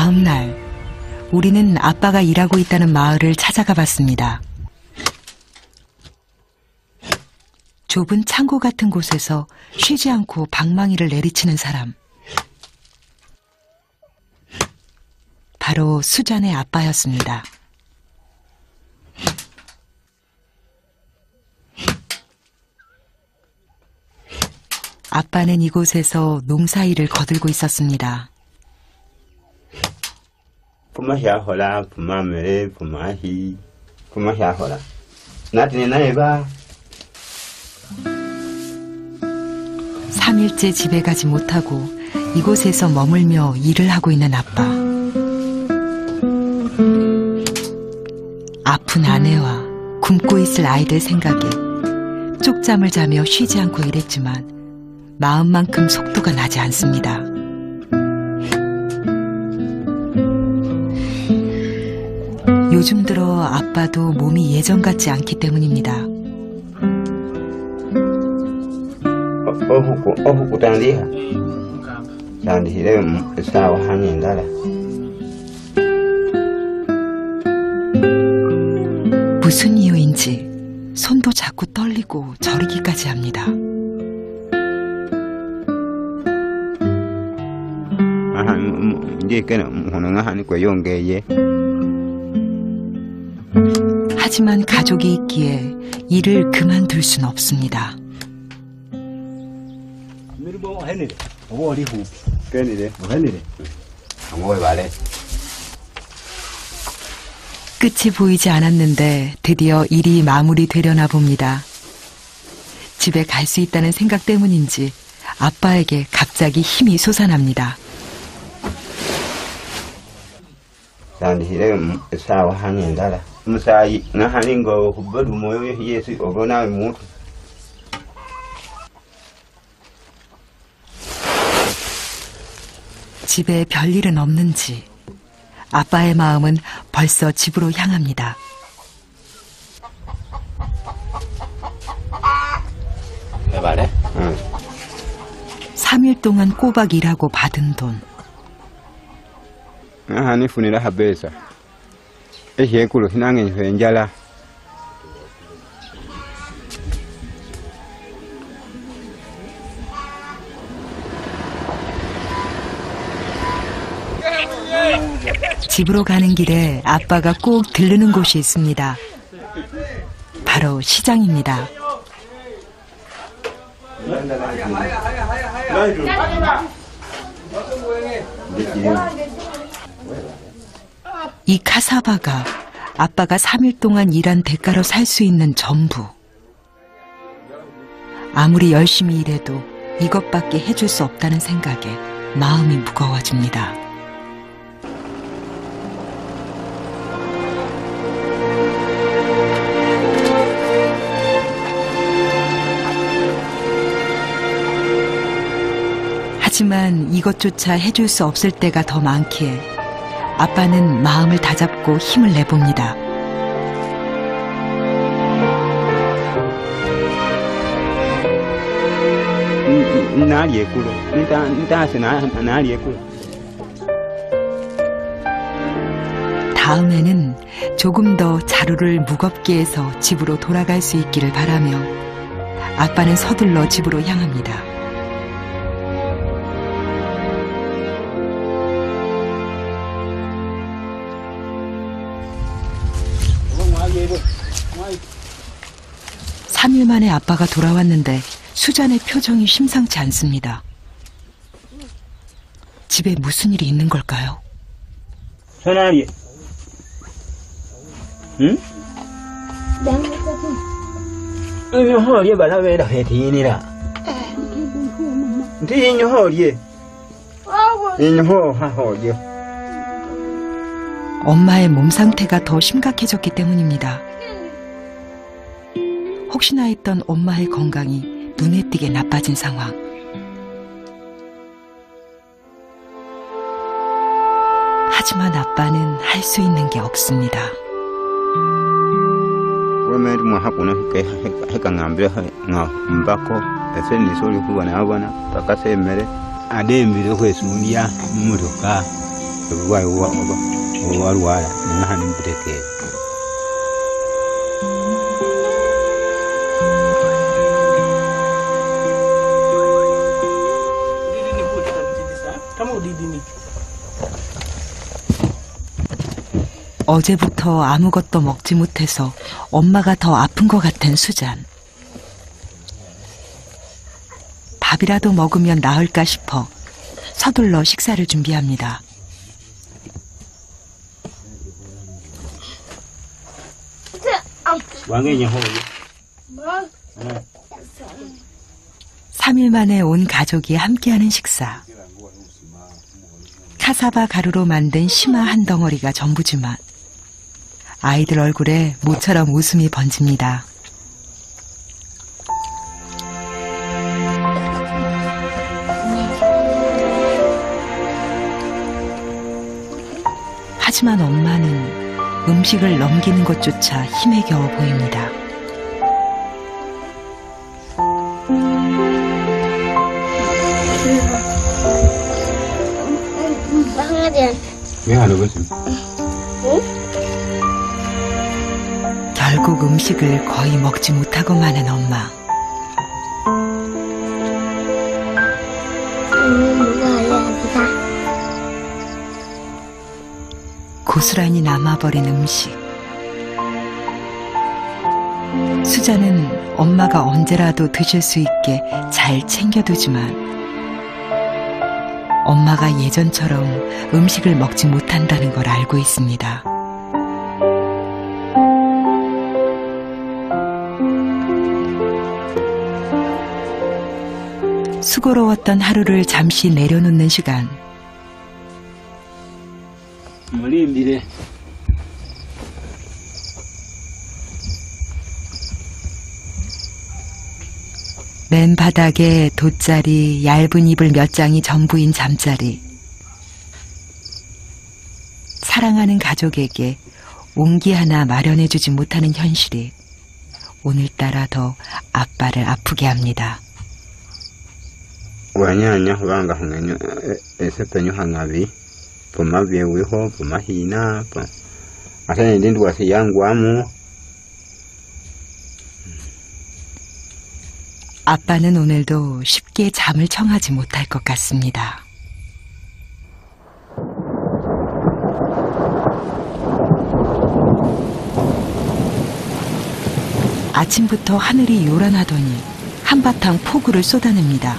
다음 날, 우리는 아빠가 일하고 있다는 마을을 찾아가 봤습니다. 좁은 창고 같은 곳에서 쉬지 않고 방망이를 내리치는 사람. 바로 수잔의 아빠였습니다. 아빠는 이곳에서 농사일을 거들고 있었습니다. Pumahiahola pumamere pumahi pumahiahola natine naeba 3일째 집에 가지 못하고 이곳에서 머물며 일을 하고 있는 아빠. 아픈 아내와 굶고 있을 아이들 생각에 쪽잠을 자며 쉬지 않고 일했지만 마음만큼 속도가 나지 않습니다. 요즘 들어 아빠도 몸이 예전 같지 않기 때문입니다. 무슨 이유인지 손도 자꾸 떨리고 저리기까지 합니다. ndikene hunanga hani kweyongeye 하 지만 가족이 있기에 일을 그만둘 순 없습니다. bale 끝이 보이지 않았는데 드디어 일이 마무리되려나 봅니다. 집에 갈 수 있다는 생각 때문인지 아빠에게 갑자기 힘이 솟아납니다. tandihire sawa hanindala musayi nga haningo hubadu moyo yesu ogona mutu 집에 별일은 없는지 아빠의 마음은 벌써 집으로 향합니다. bale 응 3일 동안 꼬박 일하고 받은 돈. nga hani funira habesa ehyekulu hinange njala 집으로 가는 길에 아빠가 꼭 들르는 곳이 있습니다. 바로 시장입니다. 이 카사바가 아빠가 3일 동안 일한 대가로 살 수 있는 전부. 아무리 열심히 일해도 이것밖에 해줄 수 없다는 생각에 마음이 무거워집니다. 하지만 이것조차 해줄 수 없을 때가 더 많기에 아빠는 마음을 다잡고 힘을 내봅니다. 다음에는 조금 더 자루를 무겁게 해서 집으로 돌아갈 수 있기를 바라며 아빠는 서둘러 집으로 향합니다. 삼일 만에 아빠가 돌아왔는데 수잔의 표정이 심상치 않습니다. 집에 무슨 일이 있는 걸까요? 전화리 응? 이거 허리에 허리에 인요 허 허리에 엄마의 몸 상태가 더 심각해졌기 때문입니다. 혹시나 했던 엄마의 건강이 눈에 띄게 나빠진 상황. 하지만 아빠는 할 수 있는 게 없습니다. 어제부터 아무것도 먹지 못해서 엄마가 더 아픈 것 같은 수잔. 밥이라도 먹으면 나을까 싶어 서둘러 식사를 준비합니다. 왕의 호 3일 만에 온 가족이 함께하는 식사. 카사바 가루로 만든 심화 한 덩어리가 전부지만 아이들 얼굴에 모처럼 웃음이 번집니다. 하지만 엄마는 음식을 넘기는 것조차 힘에 겨워 보입니다. Banget 왜 하는 거지? 결국 음식을 거의 먹지 못하고 마는 엄마. 고스란히 남아버린 음식. 수자는 엄마가 언제라도 드실 수 있게 잘 챙겨두지만 엄마가 예전처럼 음식을 먹지 못한다는 걸 알고 있습니다. 수고로웠던 하루를 잠시 내려놓는 시간. 물리인비래 맨 바닥에 돗자리, 얇은 이불 몇 장이 전부인 잠자리. 사랑하는 가족에게 온기 하나 마련해주지 못하는 현실이 오늘따라 더 아빠를 아프게 합니다. Wanyanya vanga hanganyo ese penyo hangavi poma vyewiho poma hina po asa ndi ndi wasi yangu amu 아빠는 오늘도 쉽게 잠을 청하지 못할 것 같습니다. 아침부터 하늘이 요란하더니 한바탕 폭우를 쏟아냅니다.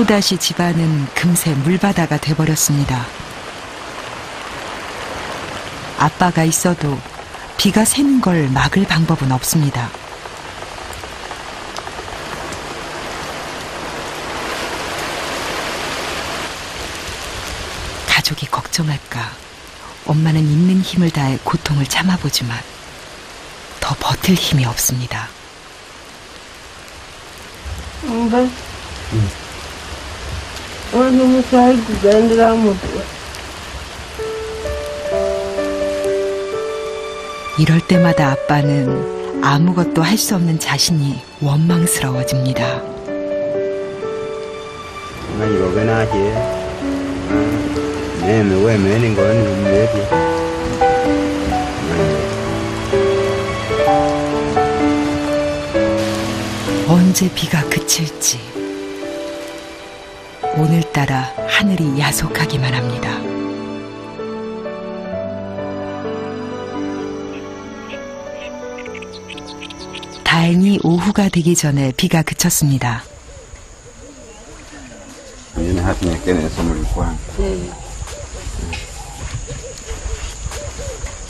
또다시 집안은 금세 물바다가 돼버렸습니다. 아빠가 있어도 비가 새는 걸 막을 방법은 없습니다. 가족이 걱정할까 엄마는 있는 힘을 다해 고통을 참아보지만 더 버틸 힘이 없습니다. Mbak. Wani misali kugendera mutu. 이럴 때마다 아빠는 아무것도 할 수 없는 자신이 원망스러워집니다. 언제 비가 그칠지 오늘따라 하늘이 야속하기만 합니다. 다행히 오후가 되기 전에 비가 그쳤습니다. kwa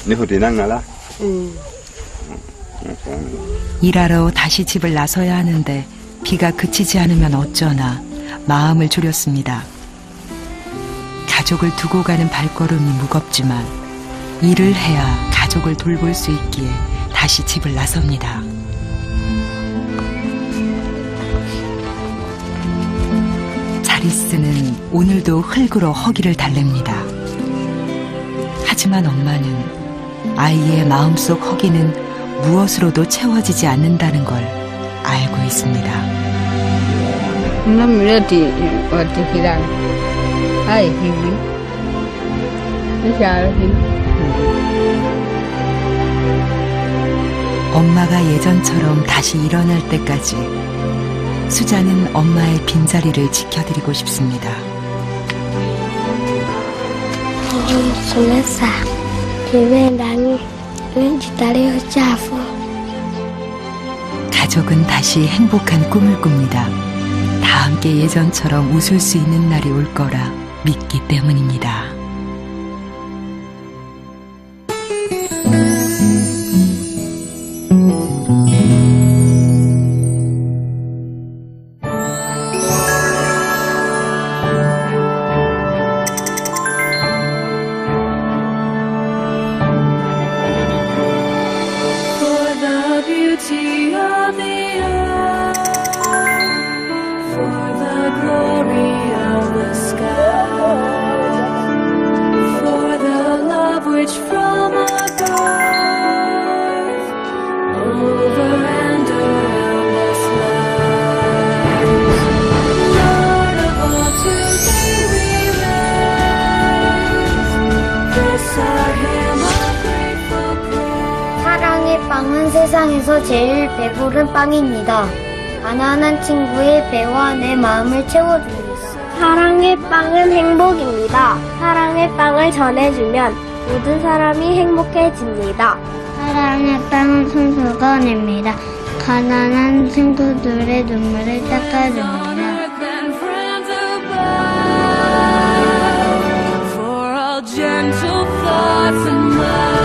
ni futi na ngala 일하러 다시 집을 나서야 하는데 비가 그치지 않으면 어쩌나 마음을 졸였습니다. 가족을 두고 가는 발걸음이 무겁지만 일을 해야 가족을 돌볼 수 있기에 다시 집을 나섭니다. 자리스는 오늘도 흙으로 허기를 달랩니다. 하지만 엄마는 아이의 마음속 허기는 무엇으로도 채워지지 않는다는 걸 알고 있습니다. Namreti otikiran. Ai hivi. Nisha hivi. 엄마가 예전처럼 다시 일어날 때까지 수자는 엄마의 빈자리를 지켜드리고 싶습니다. 가족은 다시 행복한 꿈을 꿉니다. 다 함께 예전처럼 웃을 수 있는 날이 올 거라 믿기 때문입니다. 사랑의 빵은 세상에서 제일 배부른 빵입니다. 가난한 친구의 배와 내 마음을 채워줍니다. 사랑의 빵은 행복입니다. 사랑의 빵을 전해주면 모든 사람이 행복해집니다. 사랑의 빵은 손수건입니다. 가난한 친구들의 눈물을 닦아줍니다. gentle thoughts and minds.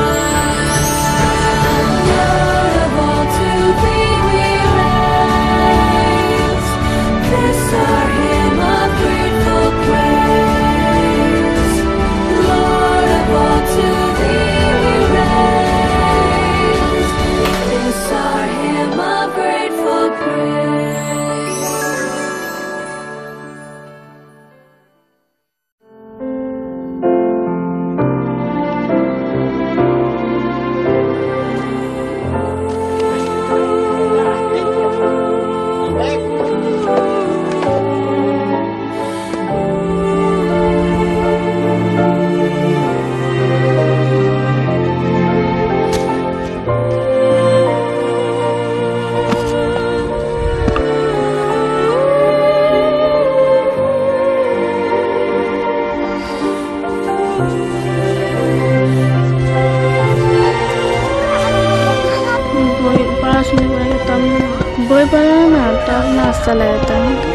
सा लगता है।